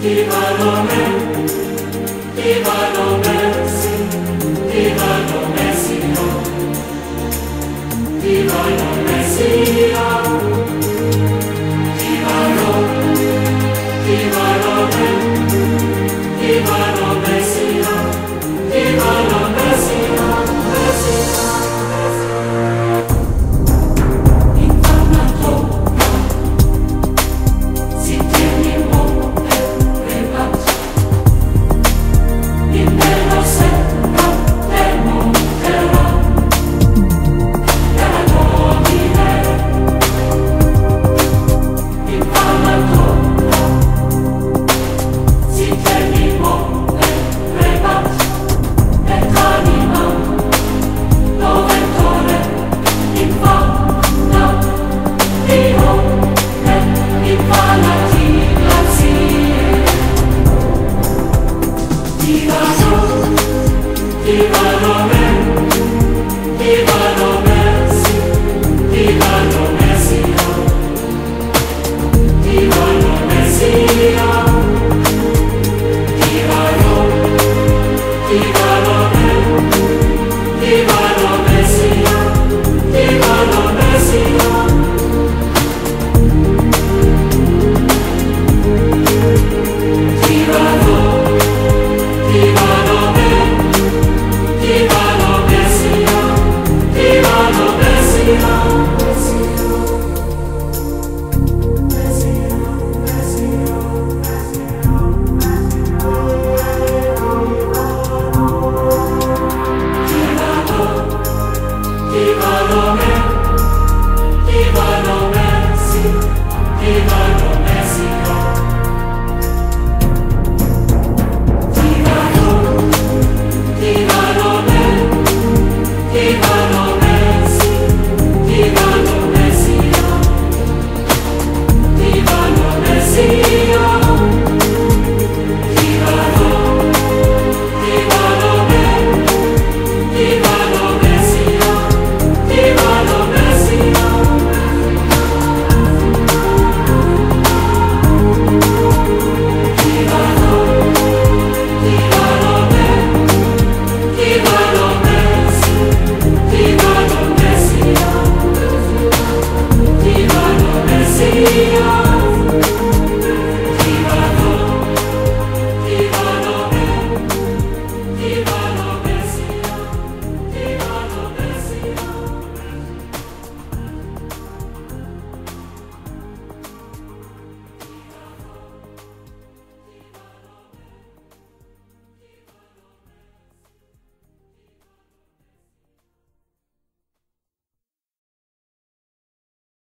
Viva l'Omen, viva. Messia